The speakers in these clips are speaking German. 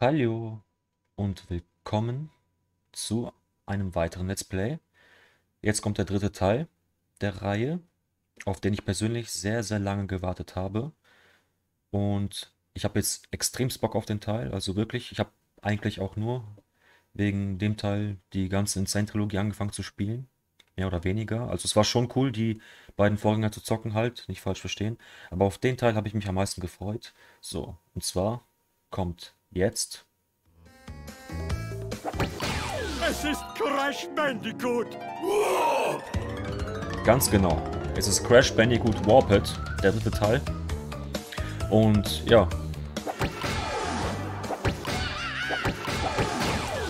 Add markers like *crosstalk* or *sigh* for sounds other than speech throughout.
Hallo und willkommen zu einem weiteren Let's Play. Jetzt kommt der dritte Teil der Reihe, auf den ich persönlich sehr, sehr lange gewartet habe. Und ich habe jetzt extrem Bock auf den Teil, also wirklich, ich habe eigentlich auch nur wegen dem Teil die ganze Insane-Trilogie angefangen zu spielen. Mehr oder weniger. Also es war schon cool, die beiden Vorgänger zu zocken halt, nicht falsch verstehen. Aber auf den Teil habe ich mich am meisten gefreut. So, und zwar kommt jetzt. Es ist Crash Bandicoot. Ganz genau. Es ist Crash Bandicoot Warped, der dritte Teil. Und ja.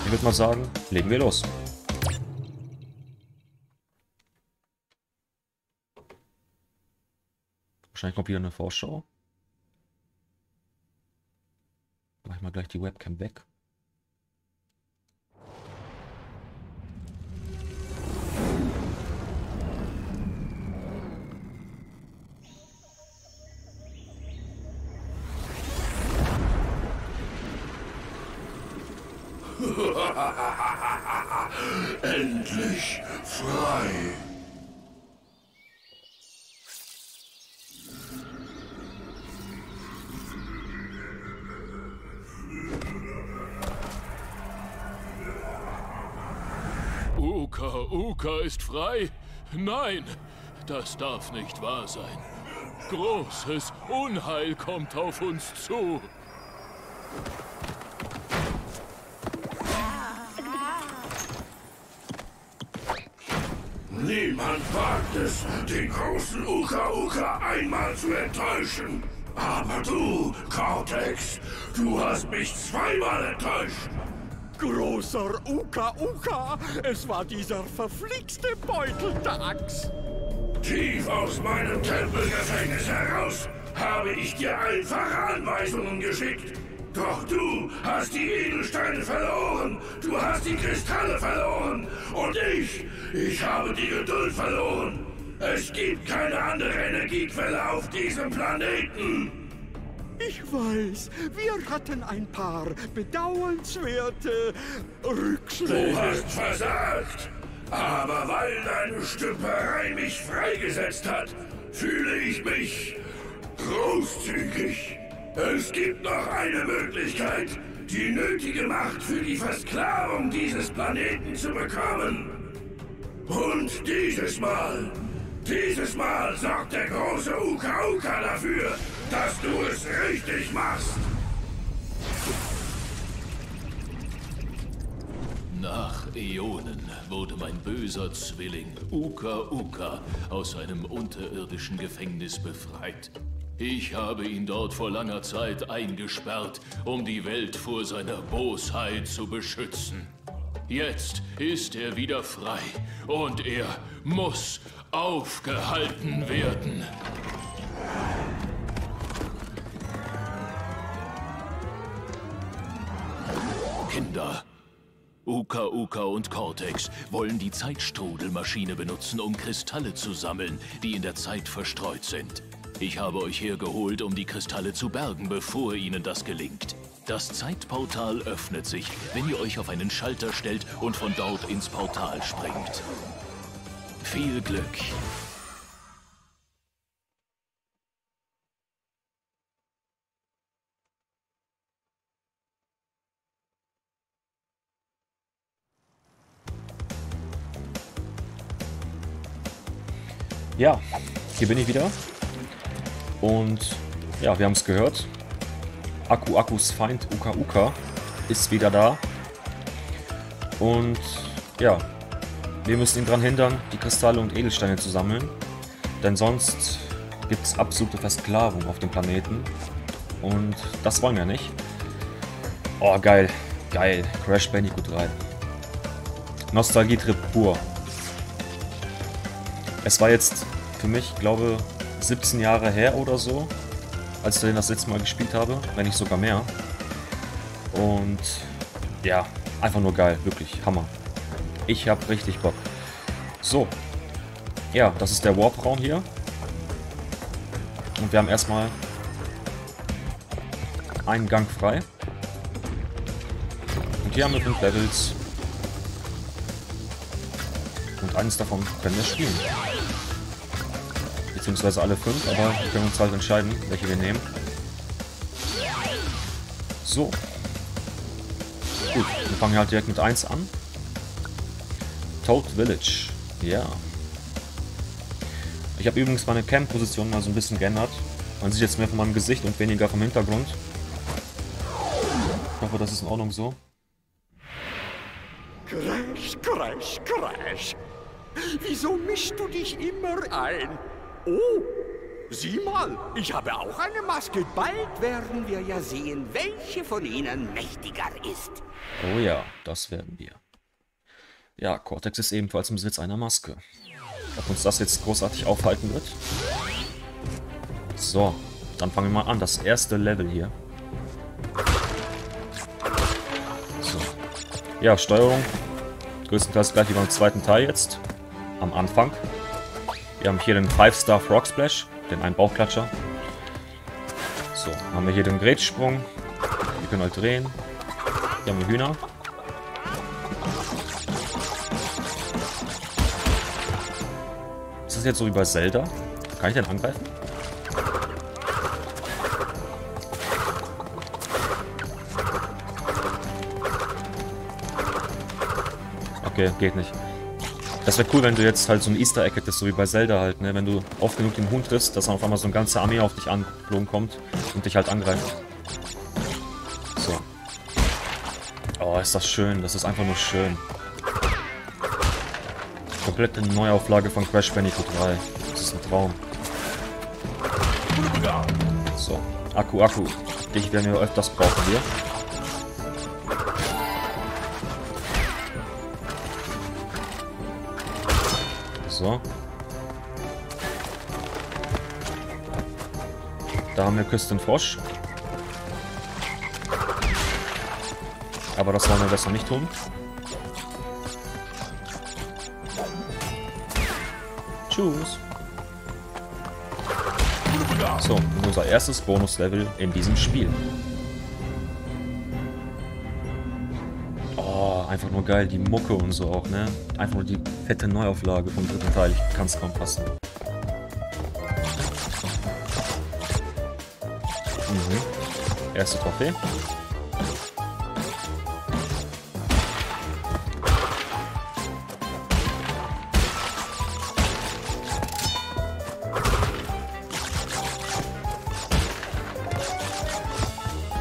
Ich würde mal sagen, legen wir los. Wahrscheinlich kommt wieder eine Vorschau. Ich mal gleich die Webcam weg. *laughs* Endlich frei. Uka ist frei? Nein, das darf nicht wahr sein. Großes Unheil kommt auf uns zu. Niemand wagt es, den großen Uka Uka einmal zu enttäuschen. Aber du, Cortex, du hast mich zweimal enttäuscht. Großer Uka Uka, es war dieser verflixte Beuteltax. Tief aus meinem Tempelgefängnis heraus habe ich dir einfache Anweisungen geschickt. Doch du hast die Edelsteine verloren, du hast die Kristalle verloren und ich, ich habe die Geduld verloren. Es gibt keine andere Energiequelle auf diesem Planeten. Ich weiß, wir hatten ein paar bedauernswerte Rückschläge. Du hast versagt. Aber weil deine Stümperei mich freigesetzt hat, fühle ich mich großzügig. Es gibt noch eine Möglichkeit, die nötige Macht für die Versklavung dieses Planeten zu bekommen. Und dieses Mal, dieses Mal sorgt der große Uka Uka dafür, dass du es richtig machst. Nach Äonen wurde mein böser Zwilling Uka Uka aus seinem unterirdischen Gefängnis befreit. Ich habe ihn dort vor langer Zeit eingesperrt, um die Welt vor seiner Bosheit zu beschützen. Jetzt ist er wieder frei und er muss aufgehalten werden. Kinder, Uka Uka und Cortex wollen die Zeitstrudelmaschine benutzen, um Kristalle zu sammeln, die in der Zeit verstreut sind. Ich habe euch hergeholt, um die Kristalle zu bergen, bevor ihnen das gelingt. Das Zeitportal öffnet sich, wenn ihr euch auf einen Schalter stellt und von dort ins Portal springt. Viel Glück. Ja, hier bin ich wieder. Und ja, wir haben es gehört. Akku Akkus Feind Uka Uka ist wieder da. Und ja, wir müssen ihn daran hindern, die Kristalle und Edelsteine zu sammeln. Denn sonst gibt es absolute Versklavung auf dem Planeten. Und das wollen wir nicht. Oh, geil. Geil. Crash Bandicoot 3. Nostalgie-Trip pur. Es war jetzt für mich, glaube 17 Jahre her oder so, als ich den das letzte Mal gespielt habe, wenn nicht sogar mehr. Und ja, einfach nur geil, wirklich Hammer. Ich habe richtig Bock. So, ja, das ist der Warp-Raum hier. Und wir haben erstmal einen Gang frei. Hier haben wir fünf Levels. Und eines davon können wir spielen. Beziehungsweise alle fünf, aber wir können uns halt entscheiden, welche wir nehmen. So. Gut, wir fangen halt direkt mit 1 an. Toad Village. Ja. Ich habe übrigens meine Cam-Position mal so ein bisschen geändert. Man sieht jetzt mehr von meinem Gesicht und weniger vom Hintergrund. Ich hoffe, das ist in Ordnung so. Crash, Crash, Crash. Wieso mischst du dich immer ein? Oh, sieh mal, ich habe auch eine Maske. Bald werden wir ja sehen, welche von ihnen mächtiger ist. Oh ja, das werden wir. Ja, Cortex ist ebenfalls im Besitz einer Maske. Ob uns das jetzt großartig aufhalten wird? So, dann fangen wir mal an. Das erste Level hier. So. Ja, Steuerung. Größtenteils gleich wie beim zweiten Teil jetzt. Am Anfang. Wir haben hier den 5-Star Frog Splash, den einen Bauchklatscher. So, haben wir hier den Grätschsprung. Wir können halt drehen. Hier haben wir Hühner. Ist das jetzt so wie bei Zelda? Kann ich den angreifen? Okay, geht nicht. Das wäre cool, wenn du jetzt halt so ein Easter Egg hättest, so wie bei Zelda halt, ne? Wenn du oft genug den Hund triffst, dass dann auf einmal so eine ganze Armee auf dich angeflogen kommt und dich halt angreift. So. Oh, ist das schön. Das ist einfach nur schön. Komplette Neuauflage von Crash Bandicoot 3. Das ist ein Traum. So. Akku, Akku. Dich werden wir öfters brauchen wir. So. Da haben wir Küsten Frosch. Aber das wollen wir besser nicht tun. Tschüss. So, unser erstes Bonuslevel in diesem Spiel. Oh, einfach nur geil, die Mucke und so auch, ne? Einfach nur die fette Neuauflage vom dritten Teil, ich kann es kaum fassen. Mhm. Erste Trophäe.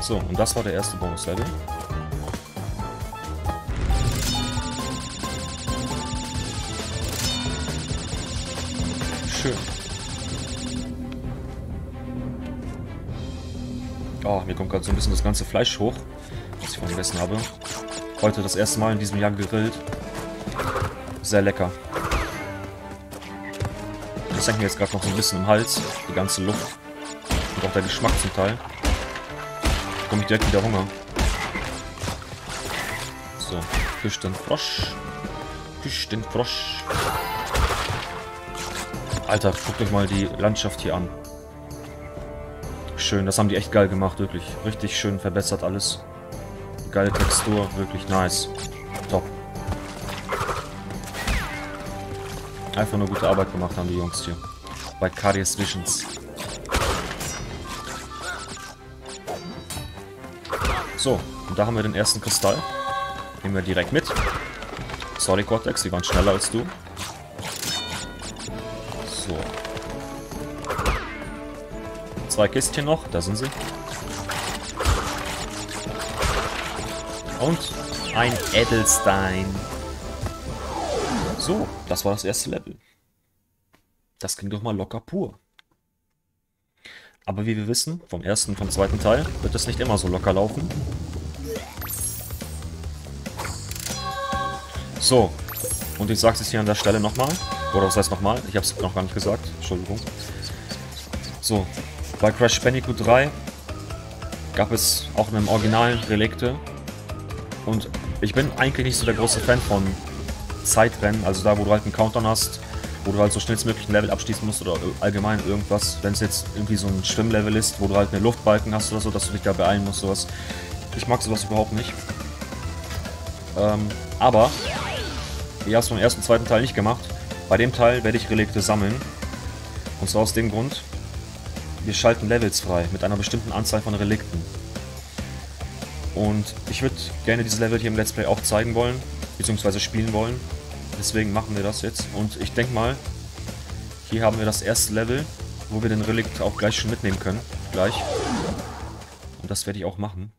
So, und das war der erste Bonuslevel. Mir kommt gerade so ein bisschen das ganze Fleisch hoch, was ich vorhin gegessen habe. Heute das erste Mal in diesem Jahr gegrillt. Sehr lecker. Das hängt mir jetzt gerade noch so ein bisschen im Hals, die ganze Luft. Und auch der Geschmack zum Teil bekomme ich direkt wieder Hunger. So, Fisch den Frosch. Fisch den Frosch. Alter, guckt euch mal die Landschaft hier an. Schön, das haben die echt geil gemacht, wirklich. Richtig schön verbessert alles. Geile Textur, wirklich nice. Top. Einfach nur gute Arbeit gemacht haben die Jungs hier. Bei Cardias Visions. So, und da haben wir den ersten Kristall. Nehmen wir direkt mit. Sorry, Cortex, die waren schneller als du. So. Zwei Kistchen noch, da sind sie. Und ein Edelstein. So, das war das erste Level. Das ging doch mal locker pur. Aber wie wir wissen, vom ersten und vom zweiten Teil, wird es nicht immer so locker laufen. So, und ich sage es hier an der Stelle nochmal. Oder was heißt nochmal? Ich habe es noch gar nicht gesagt. Entschuldigung. So, bei Crash Bandicoot 3 gab es auch einen originalen Relikte. Und ich bin eigentlich nicht so der große Fan von Zeitrennen, also da, wo du halt einen Countdown hast, wo du halt so schnellstmöglich ein Level abschließen musst oder allgemein irgendwas, wenn es jetzt irgendwie so ein Schwimmlevel ist, wo du halt eine Luftbalken hast oder so, dass du dich da beeilen musst, sowas. Ich mag sowas überhaupt nicht. Ähm, aber, ich habe es beim ersten und zweiten Teil nicht gemacht. Bei dem Teil werde ich Relikte sammeln. Und zwar aus dem Grund, wir schalten Levels frei mit einer bestimmten Anzahl von Relikten. Und ich würde gerne diese Level hier im Let's Play auch zeigen wollen, beziehungsweise spielen wollen. Deswegen machen wir das jetzt. Und ich denke mal, hier haben wir das erste Level, wo wir den Relikt auch gleich schon mitnehmen können. Gleich. Und das werde ich auch machen.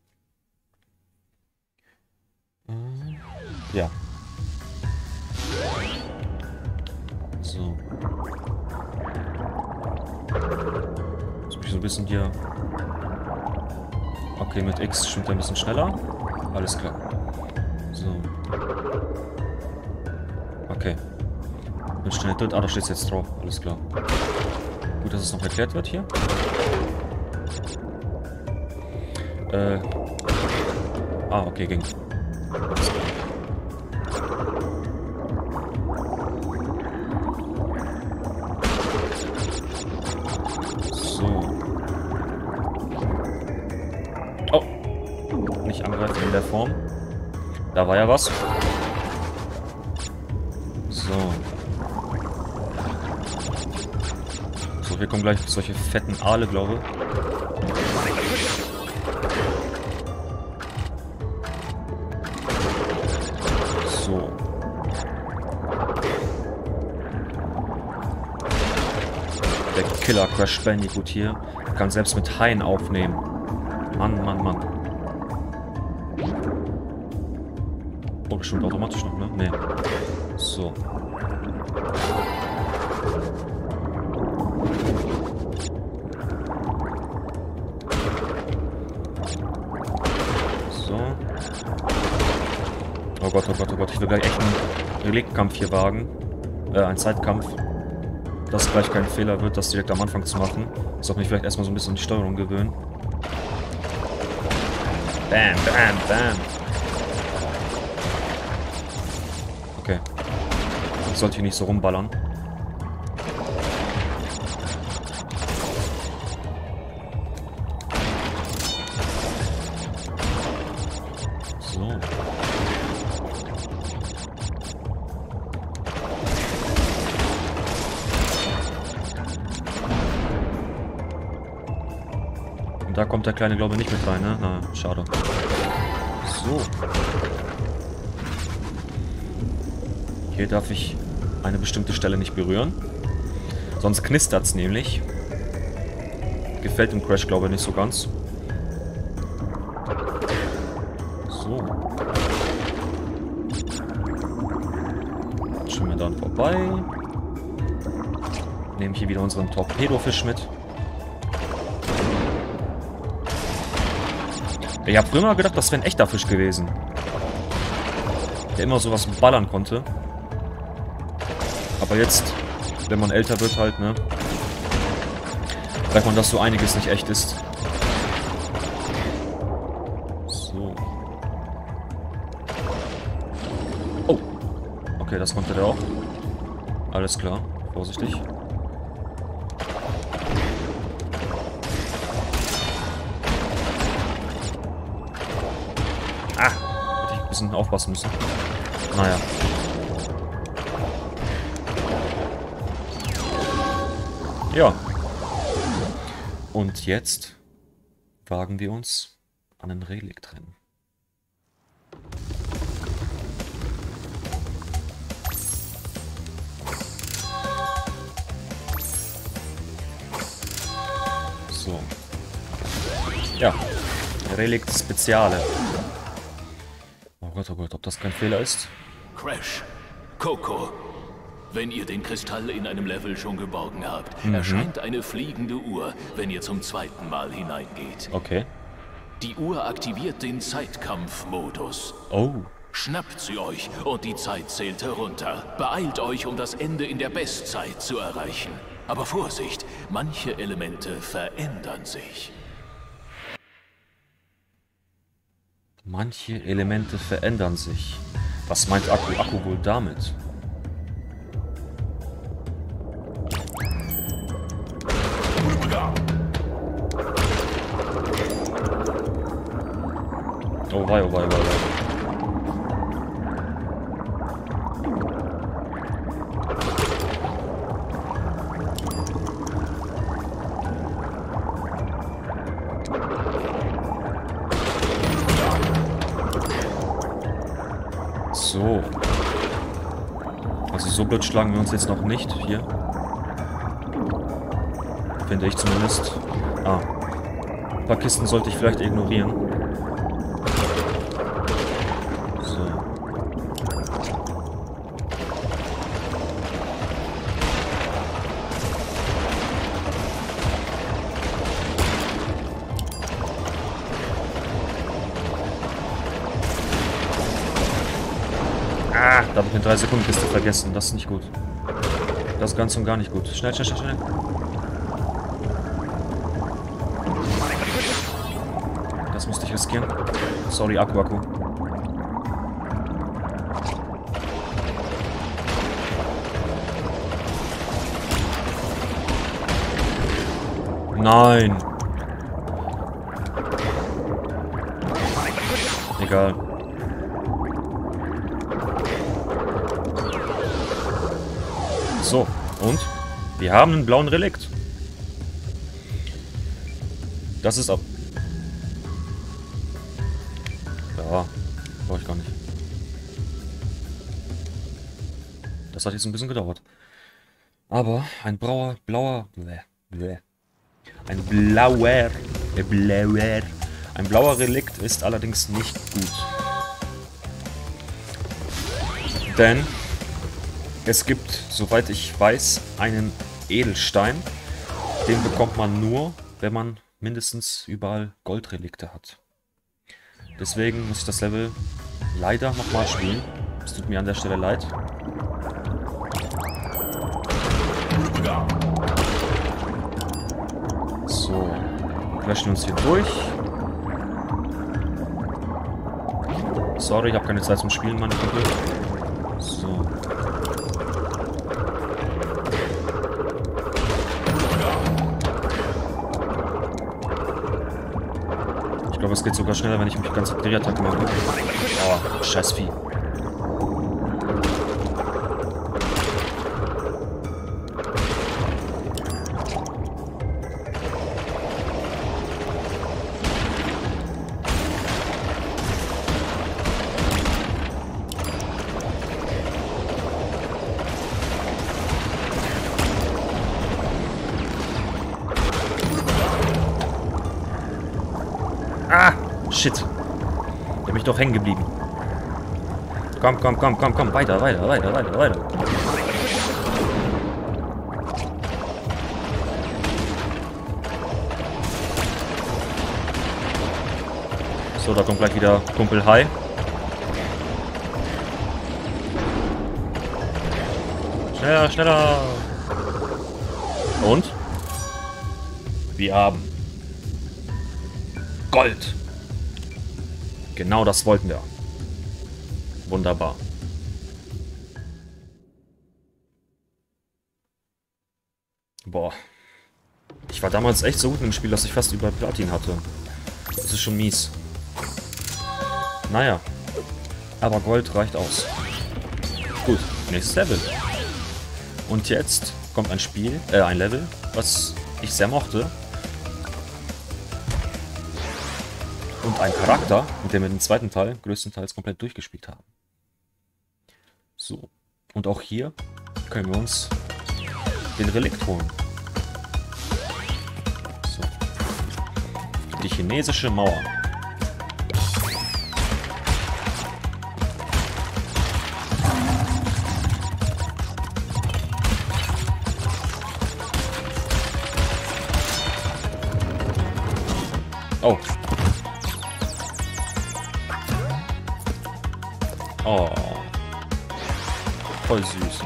Ja. So. Jetzt muss ich so ein bisschen hier... Okay, mit X schwimmt er ein bisschen schneller. Alles klar. So. Okay. Bin schnell drin. Ah, da steht es jetzt drauf. Alles klar. Gut, dass es noch erklärt wird hier. Äh. Ah, okay, ging. War ja was. So. So, hier kommen gleich solche fetten Aale, glaube ich. So. Der Killer Crash Bandicoot hier kann selbst mit Haien aufnehmen. Mann, Mann, Mann. Bestimmt automatisch noch, ne? Nee. So. So. Oh Gott, oh Gott, oh Gott. Ich will gleich echt einen Reliktkampf hier wagen. Äh, einen Zeitkampf. Dass gleich kein Fehler wird, das direkt am Anfang zu machen. Ich sollte mich vielleicht erstmal so ein bisschen an die Steuerung gewöhnen. Bam, bam, bam. Sollte hier nicht so rumballern. So. Und da kommt der kleine Glaube nicht mit rein, ne? Na, schade. So. Hier darf ich eine bestimmte Stelle nicht berühren. Sonst knistert es nämlich. Gefällt dem Crash, glaube ich, nicht so ganz. So. Schwimmen wir dann vorbei. Nehmen hier wieder unseren Torpedofisch mit. Ich habe früher mal gedacht, das wäre ein echter Fisch gewesen. Der immer sowas ballern konnte. Aber jetzt, wenn man älter wird halt, ne? Merkt man, dass so einiges nicht echt ist. So. Oh. Okay, das konnte der auch. Alles klar. Vorsichtig. Ah. Hätte ich ein bisschen aufpassen müssen. Naja. Ja. Und jetzt wagen wir uns an den Relikt rennen. So. Ja. Relikt Speziale. Oh Gott, oh Gott, ob das kein Fehler ist? Crash, Coco, wenn ihr den Kristall in einem Level schon geborgen habt, erscheint eine fliegende Uhr, wenn ihr zum zweiten Mal hineingeht. Okay. Die Uhr aktiviert den Zeitkampfmodus. Oh. Schnappt sie euch und die Zeit zählt herunter. Beeilt euch, um das Ende in der Bestzeit zu erreichen. Aber Vorsicht, manche Elemente verändern sich. Manche Elemente verändern sich. Was meint Akku Akku wohl damit? Oh wei, oh wei, oh wei. So. Also so blöd schlagen wir uns jetzt noch nicht hier. Finde ich zumindest. Ah. Ein paar Kisten sollte ich vielleicht ignorieren. So. Ah, da habe ich eine 3 Sekunden Kiste vergessen. Das ist nicht gut. Das ist ganz und gar nicht gut. Schnell, schnell, schnell, schnell. Ich riskieren. Sorry, Akku, Akku. Nein. Egal. So, und? Wir haben einen blauen Relikt. Das ist auch... Das hat jetzt ein bisschen gedauert. Aber ein brauer, blauer... Bläh, bläh. Ein blauer... Äh, blauer... Ein blauer Relikt ist allerdings nicht gut. Denn es gibt, soweit ich weiß, einen Edelstein. Den bekommt man nur, wenn man mindestens überall Goldrelikte hat. Deswegen muss ich das Level leider nochmal spielen. Es tut mir an der Stelle leid. Löschen uns hier durch. Sorry, ich habe keine Zeit zum Spielen, meine Kumpel. So. Ich glaube, es geht sogar schneller, wenn ich mich ganz Drehattacke mache. Oh, scheiß Vieh. Shit. Der bin ich doch hängen geblieben. Komm, komm, komm, komm, komm. Weiter, weiter, weiter, weiter, weiter. So, da kommt gleich wieder Kumpel Hi. Schneller, schneller. Und? Wir haben Gold. Genau das wollten wir. Wunderbar. Boah. Ich war damals echt so gut im Spiel, dass ich fast über Platin hatte. Das ist schon mies. Naja. Aber Gold reicht aus. Gut, nächstes Level. Und jetzt kommt ein Spiel, äh, ein Level, was ich sehr mochte. Und ein Charakter, mit dem wir den zweiten Teil größtenteils komplett durchgespielt haben. So. Und auch hier können wir uns den Relikt holen. So. Die chinesische Mauer. Oh. Oh. Voll süß.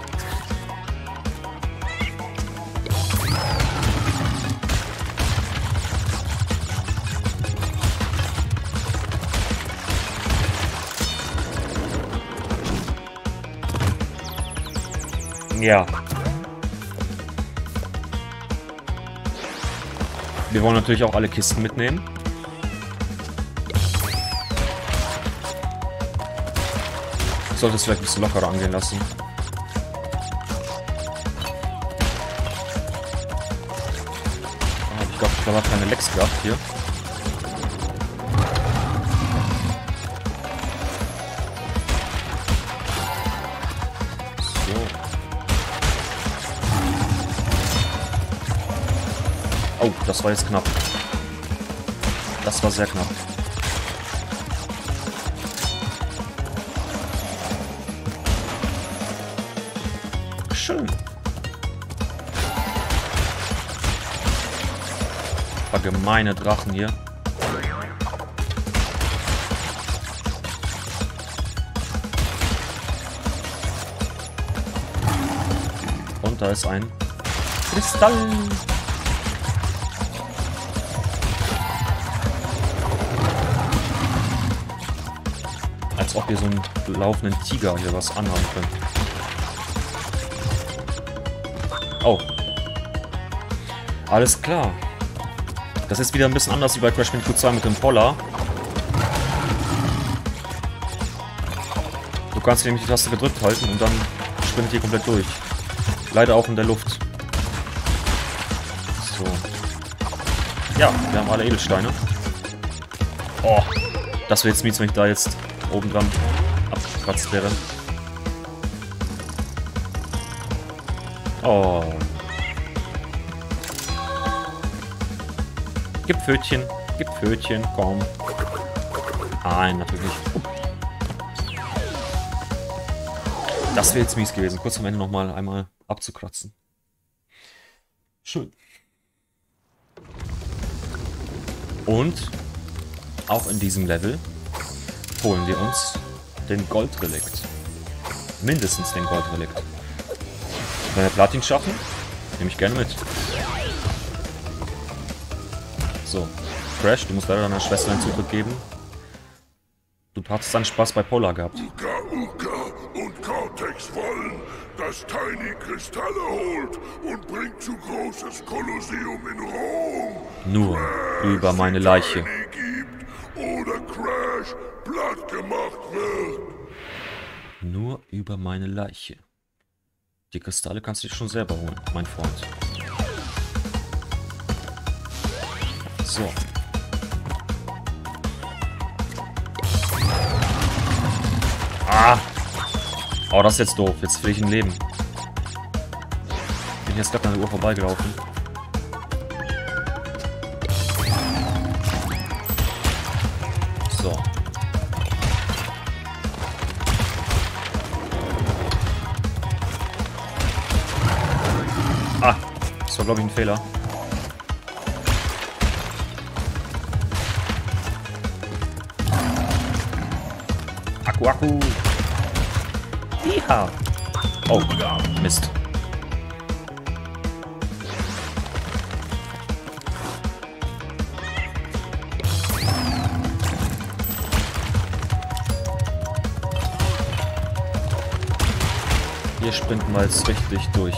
Ja. Wir wollen natürlich auch alle Kisten mitnehmen. sollte es vielleicht ein bisschen lockerer angehen lassen. Ah, oh Gott, da war keine Lex gehabt hier. So. Oh, das war jetzt knapp. Das war sehr knapp. Schön. Paar gemeine Drachen hier. Und da ist ein Kristall. Als ob ihr so einen laufenden Tiger hier was anhaben könnt. Oh. Alles klar. Das ist wieder ein bisschen anders wie bei Crash Bandicoot 2 mit dem Poller. Du kannst nämlich die Taste gedrückt halten und dann sprintet hier komplett durch. Leider auch in der Luft. So. Ja, wir haben alle Edelsteine. Oh, das wäre jetzt mies, wenn ich da jetzt oben dran abgekratzt wäre. Oh. Gib Pfötchen, gib Pfötchen, komm. Nein, natürlich nicht. Das wäre jetzt mies gewesen. Kurz am Ende nochmal einmal abzukratzen. Schön. Und auch in diesem Level holen wir uns den Goldrelikt. Mindestens den Goldrelikt. Wenn wir Platin schaffen, nehme ich gerne mit. So, Crash, du musst leider deiner Schwester einen Zugriff geben. Du hast dann Spaß bei Polar gehabt. Uka Uka und Cortex wollen, dass Tiny Kristalle holt und bringt zu großes Kolosseum in Rom. Nur über meine Leiche. Gibt oder Crash platt gemacht wird. Nur über meine Leiche. Die Kristalle kannst du dir schon selber holen, mein Freund. So. Ah! Oh, das ist jetzt doof. Jetzt will ich ein Leben. Bin jetzt gerade an der Uhr vorbeigelaufen. War glaube ich ein Fehler. Akku, Akku. Ja. Oh, Mist. Hier sprinten wir jetzt richtig durch.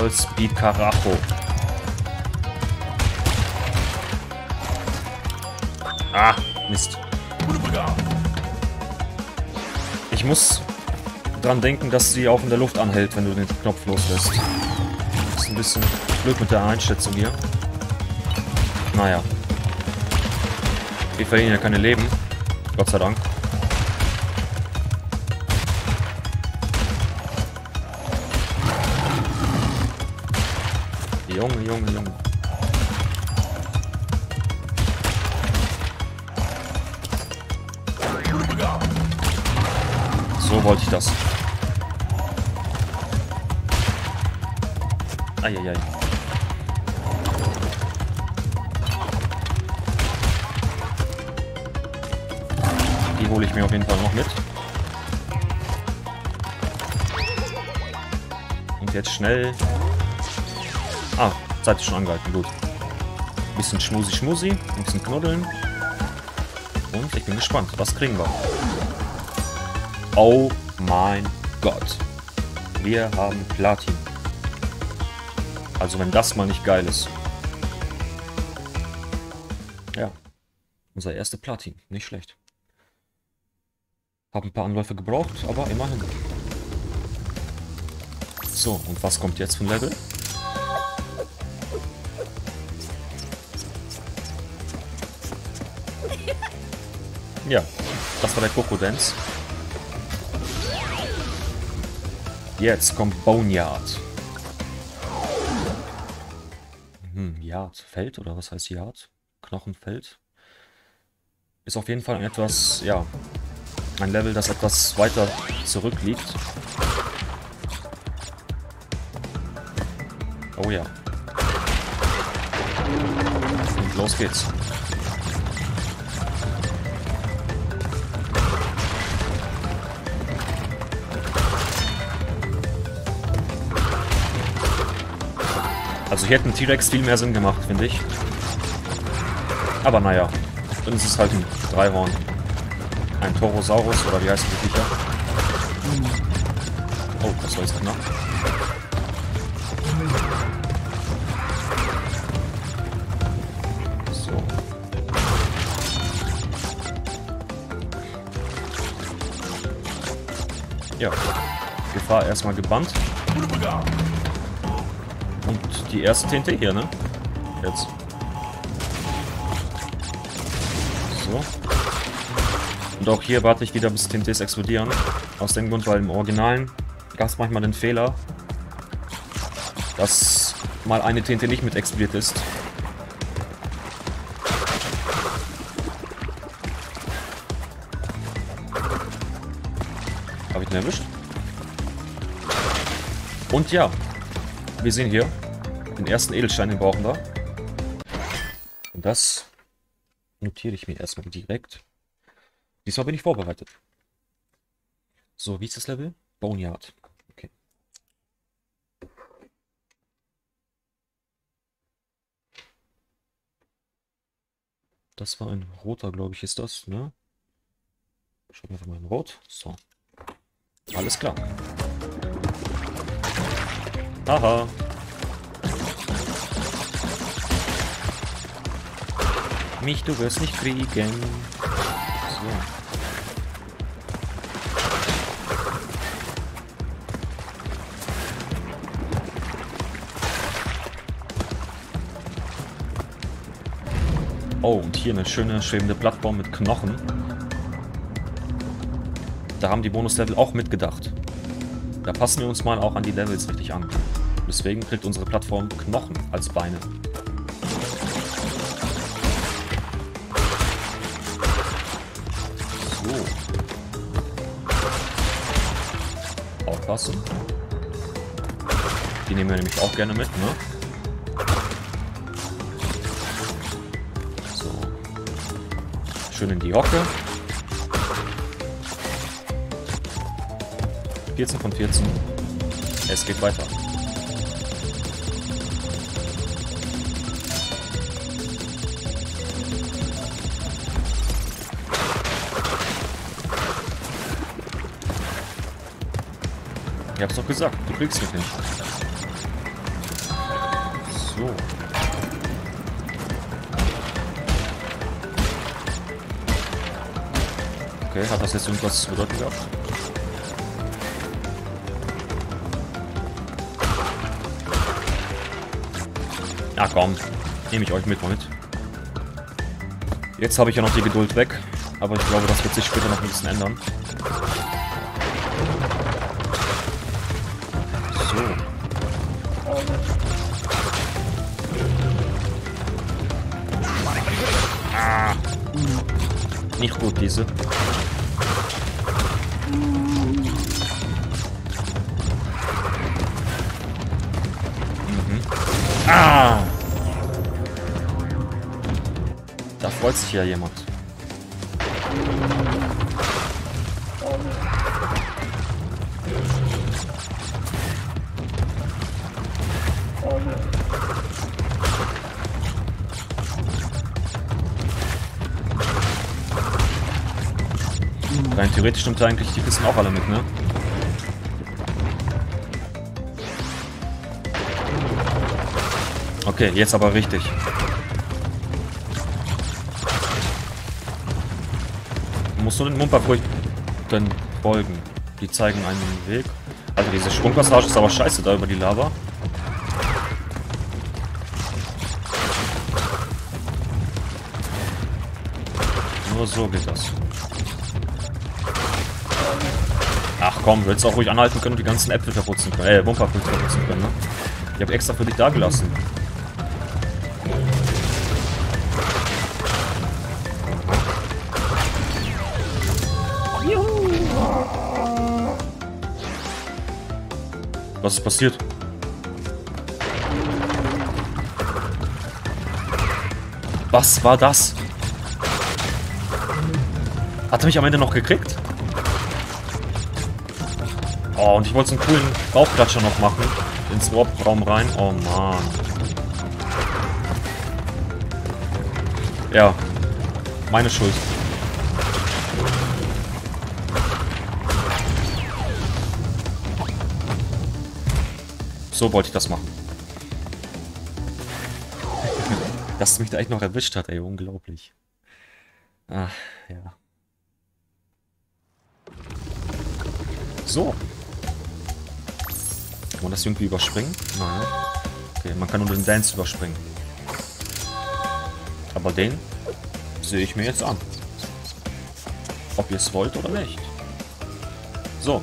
Vollspeed Karacho. Ah, Mist. Ich muss dran denken, dass sie auch in der Luft anhält, wenn du den Knopf loslässt. Ist ein bisschen blöd mit der Einschätzung hier. Naja. Wir verlieren ja keine Leben. Gott sei Dank. Junge, Junge. So wollte ich das. Eieiei. Die hole ich mir auf jeden Fall noch mit. Und jetzt schnell Ah, Zeit ist schon angehalten, gut. Bisschen schmusi schmusi, ein bisschen knuddeln. Und ich bin gespannt, was kriegen wir? Oh mein Gott. Wir haben Platin. Also wenn das mal nicht geil ist. Ja. Unser erster Platin. Nicht schlecht. Hab ein paar Anläufe gebraucht, aber immerhin. So, und was kommt jetzt für ein Level? Ja, das war der Coco Dance. Jetzt kommt Boneyard. Hm, Yard, Feld oder was heißt Yard? Knochenfeld. Ist auf jeden Fall ein etwas, ja, ein Level, das etwas weiter zurückliegt. Oh ja. Und los geht's. Also hier hätte ein T-Rex viel mehr Sinn gemacht, finde ich. Aber naja, dann ist es halt ein Dreihorn. Ein Torosaurus, oder wie heißt die Viecher? Oh, soll ich denn noch? So. Ja. Gefahr erstmal gebannt. Die erste TNT hier, ne? Jetzt. So. Und auch hier warte ich wieder, bis TNTs explodieren. Aus dem Grund, weil im Originalen gab es manchmal den Fehler, dass mal eine TNT nicht mit explodiert ist. Habe ich ihn erwischt? Und ja, wir sehen hier den ersten Edelstein, den brauchen wir. Und das notiere ich mir erstmal direkt. Diesmal bin ich vorbereitet. So, wie ist das Level? Boneyard. Okay. Das war ein roter, glaube ich, ist das, ne? Schauen wir einfach mal in Rot. So. Alles klar. Haha. Mich, du wirst nicht kriegen. So. Oh, und hier eine schöne schwebende Plattform mit Knochen. Da haben die Bonuslevel auch mitgedacht. Da passen wir uns mal auch an die Levels richtig an. Deswegen kriegt unsere Plattform Knochen als Beine. Aufpassen. Die nehmen wir nämlich auch gerne mit, ne? So. Schön in die Hocke. 14 von 14. Es geht weiter. Hab's doch gesagt, du kriegst mich nicht. So. Okay, hat das jetzt irgendwas zu bedeuten gehabt? Ja komm, nehme ich euch mit, mit. Jetzt habe ich ja noch die Geduld weg, aber ich glaube, das wird sich später noch ein bisschen ändern. Nicht gut, diese. Mhm. Ah! Da freut sich ja jemand. Theoretisch stimmt eigentlich die Kisten auch alle mit, ne? Okay, jetzt aber richtig. Du musst nur den Mumperfrüchten folgen. Die zeigen einen Weg. Also diese Schwungpassage ist aber scheiße da über die Lava. Nur so geht das. Komm, du hättest auch ruhig anhalten können und die ganzen Äpfel verputzen können. Äh, Wumperpilze verputzen können, ne? Ich habe extra für dich da gelassen. Was ist passiert? Was war das? Hat er mich am Ende noch gekriegt? Oh, und ich wollte so einen coolen Bauchklatscher noch machen. Ins Warp-Raum rein. Oh, Mann. Ja. Meine Schuld. So wollte ich das machen. *laughs* Dass es mich da echt noch erwischt hat, ey. Unglaublich. Ach, ja. So. Kann man das irgendwie überspringen? Nein. Okay, man kann nur den Dance überspringen. Aber den sehe ich mir jetzt an. Ob ihr es wollt oder nicht. So,